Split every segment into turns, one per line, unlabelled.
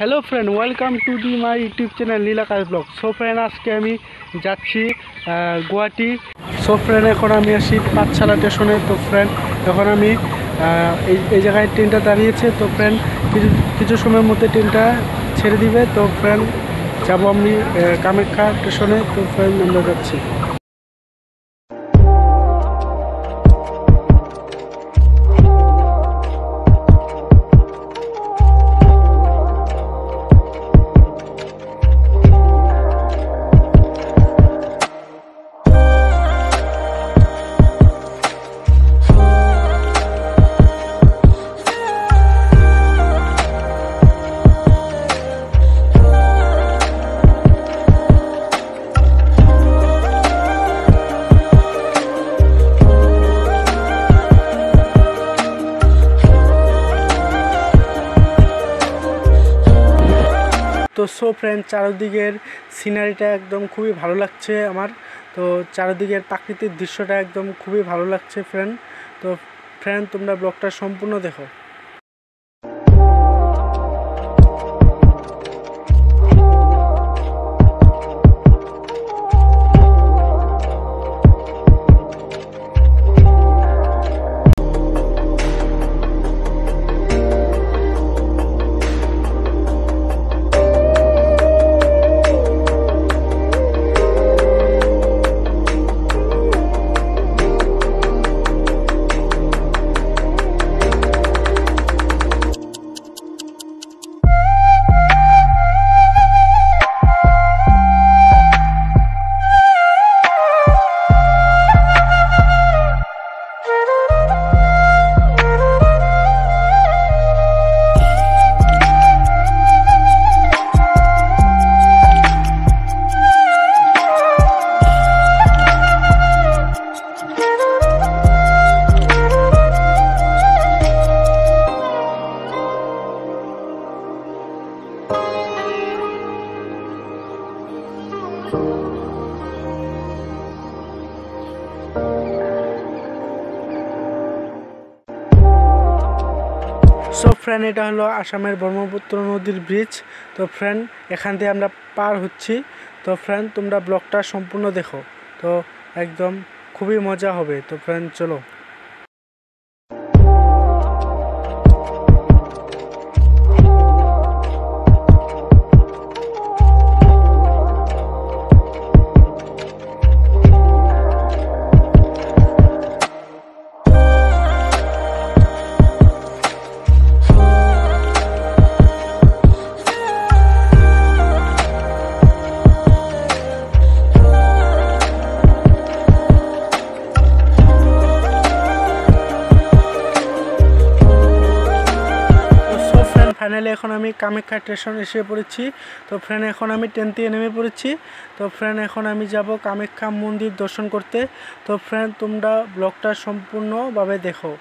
Hello friend welcome to the my YouTube channel Nilakash vlog so friend আজকে আমি যাচ্ছি Guwahati. So friend এখন আমি আসি পাঠশালা স্টেশনে তো ফ্রেন্ড এখন আমি এই এই জায়গায় ট্রেনটা দাঁড়িয়েছে। তো ফ্রেন্ড কিছু কিছু সময়ের মধ্যে ট্রেনটা ছেড়ে দিবে। তো ফ্রেন্ড যাব আমি কামাখ্যা স্টেশনে তো ফ্রেন্ড আমরা যাচ্ছি। তো সো ফ্রেন্ড চারদিকের সিনারিটা একদম খুবই ভালো লাগছে আমার। তো চারদিকের প্রাকৃতিক দৃশ্যটা একদম খুবই ভালো লাগছে ফ্রেন্ড তো ফ্রেন্ড তোমরা ব্লগটা সম্পূর্ণ দেখো। ফ্রেন্ড, এটা হলো আসামের ব্রহ্মপুত্র নদীর ব্রিজ তো ফ্রেন্ড, এখান দিয়ে আমরা পার হচ্ছি। তো ফ্রেন্ড, তোমরা ব্লগটা সম্পূর্ণ দেখো। তো একদম খুবই মজা হবে। তো ফ্রেন্ড, চলো। ফাইনালি এখন আমি কামাখ্যা স্টেশন এসে পড়েছি। তো ফ্রেন্ড এখন আমি থেকে নেমে পড়েছি। তো ফ্রেন্ড এখন আমি যাব কামাখ্যা মন্দির দর্শন করতে। তো ফ্রেন্ড তোমরা ব্লগটা সম্পূর্ণভাবে দেখো।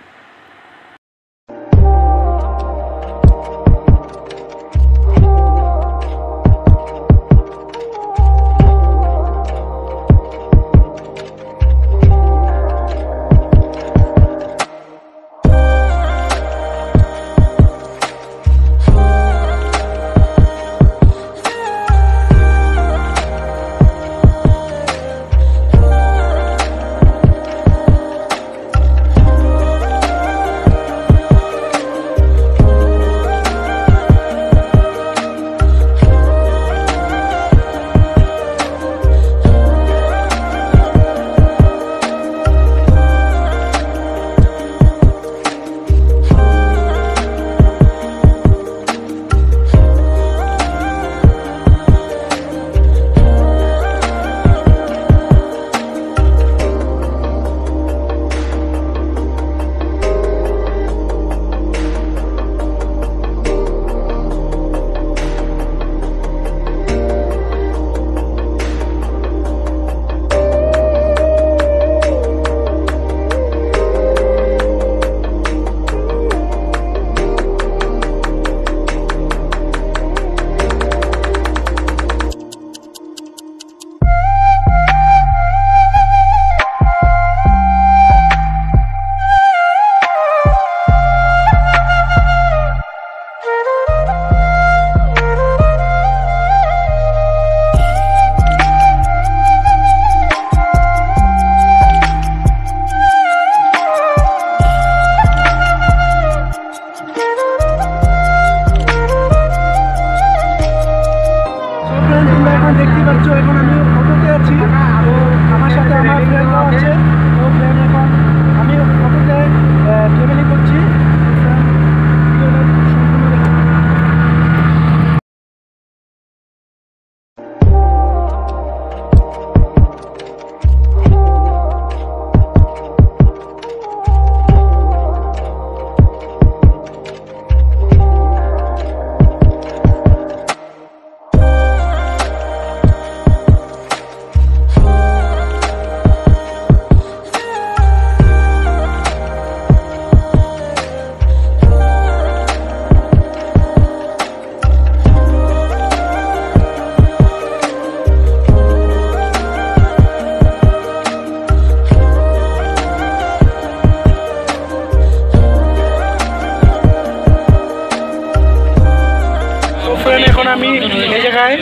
জায়গায়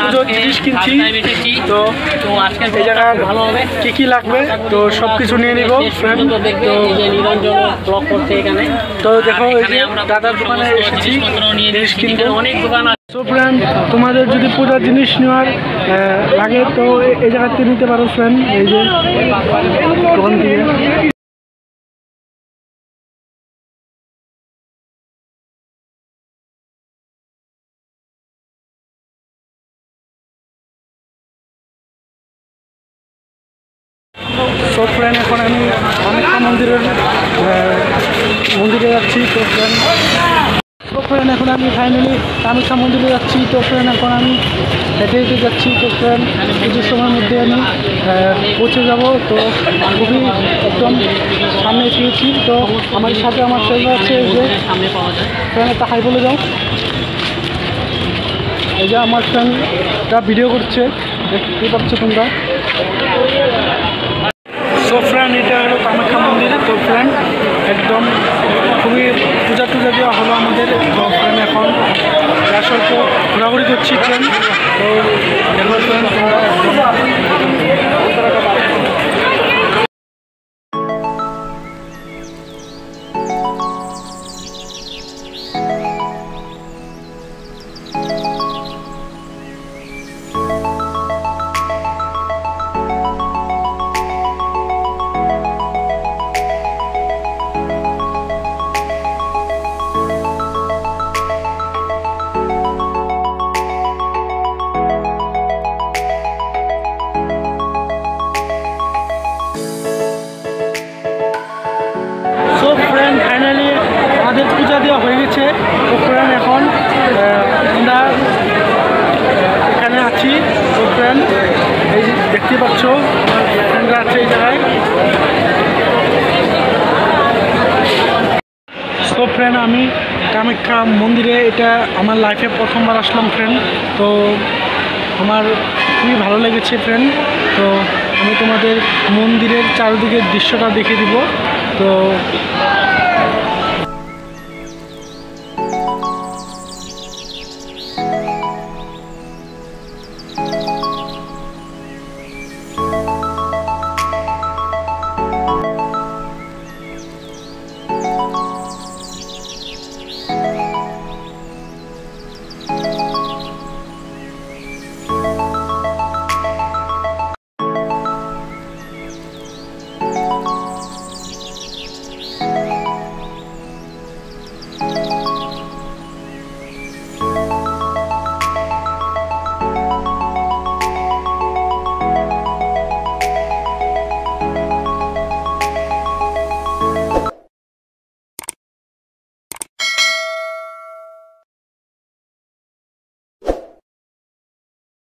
পুজোর জিনিস কিনছি। তো
তো
এই জায়গার
ভালো হবে।
কি কি লাগবে? তো সব কিছু নিয়ে নিব ফ্রেন্ড
তো দেখবে
তো
এই যে নিরঞ্জন ব্লক করছে এখানে।
তো দেখো এই যে দাদার দোকানে এসেছি জিনিস
নিচ্ছি। অনেক দোকান আছে।
ফ্রেন্ড তোমাদের যদি পূজার জিনিস নেওয়ার লাগে তো এই জায়গাতে নিতে পারো ফ্রেন্ড এই যে দোকান থেকে। তো ফ্রেন্ড এখন আমি কামাখ্যা মন্দিরের মন্দিরে যাচ্ছি তো ফ্রেন্ড তো ফ্রেন্ড এখন আমি ফাইনালি কামাখ্যা মন্দিরে যাচ্ছি তো ফ্রেন্ড এখন আমি হেঁটে হেঁটে যাচ্ছি তো ফ্রেন্ড কিছু সময়ের মধ্যে আমি পৌঁছে যাব। তো খুবই একদম সামনে পেয়েছি তো আমার সাথে আমার ফ্রেন্ড আছে যে ফ্রেন্ড একটা হাই বলে যাও। এই যে আমার ফ্রেন্ডটা ভিডিও করছে। দেখতে পাচ্ছ তোমরা। সো ফ্রেন্ড এটা হলো কামাখ্যা মন্দির তো ফ্রেন্ড একদম খুবই পূজা টুজা দেওয়া হলো আমাদের তো এখন। যার সত্য ঘোরাঘুরি করছি, ট্রেন। তো, দেখো ফ্রেন্ড দেখতে পাচ্ছ? আমার আছে এই জায়গায়। তো ফ্রেন্ড আমি কামাখ্যা মন্দিরে, এটা আমার লাইফে প্রথমবার আসলাম ফ্রেন্ড তো আমার খুবই ভালো লেগেছে ফ্রেন্ড তো আমি তোমাদের মন্দিরের চারিদিকের দৃশ্যটা দেখে দিব। তো